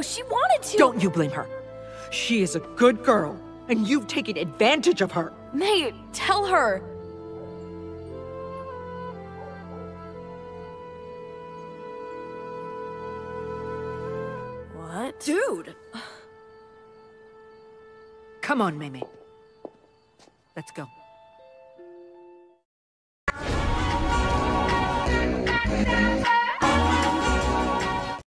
She wanted to. Don't you blame her. She is a good girl, and you've taken advantage of her. Mei, tell her. What? Dude! Come on, Mei-Mei. Let's go.